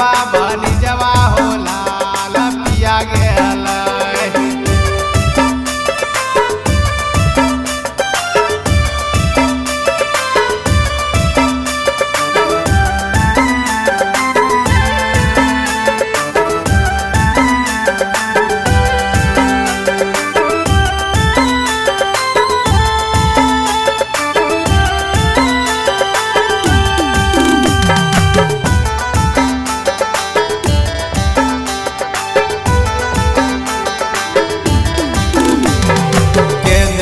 सखी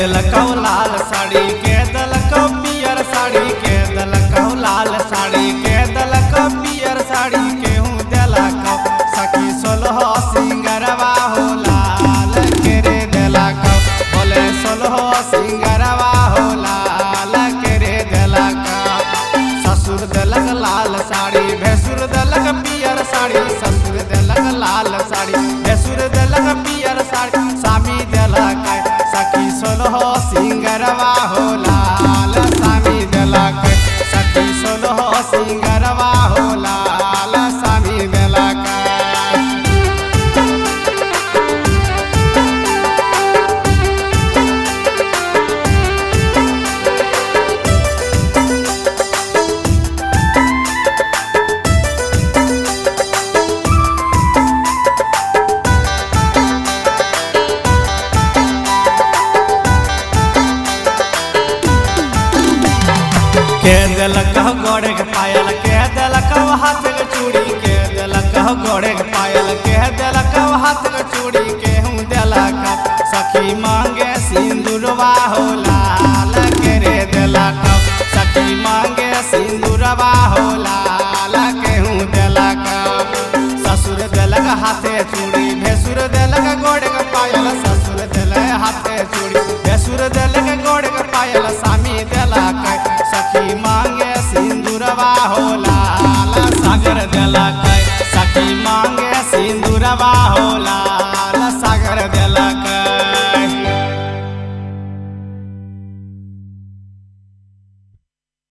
दिलकौ लाल साड़ी के दिलकौ पियर साड़ी के दिलकौ लाल साड़ी के दिलकौ पियर साड़ी, केहू दिलकौ सखी सोलह सिंगरवा हो, लाल के रे दिलकौ बोले, सोलह सिंगरवा हो, लाल के रे दिलकौ ससुर दिलक लाल साड़ी, भैसुर दिलक पियर साड़ी, ससुर दिलक लाल साड़ी, भैसुर दिलक पियर दिलक गोड़े के पायल के दिलक हाथ के चूड़ी के दिलक गोड़े के पायल के दिलक हाथ के चूड़ी के हूँ दिलक सखी मांगे सिंदूरवा हो लाल के रे दिलक सखी मांगे सिंदूरवा हो लाल के हूँ दिलक ससुर दिलक हाथे चूड़ी, भैसुर दिलक गोड़े के पायल, ससुर दिलक हाथे चूड़ी, भैसुर दिलक गोड़े के पायल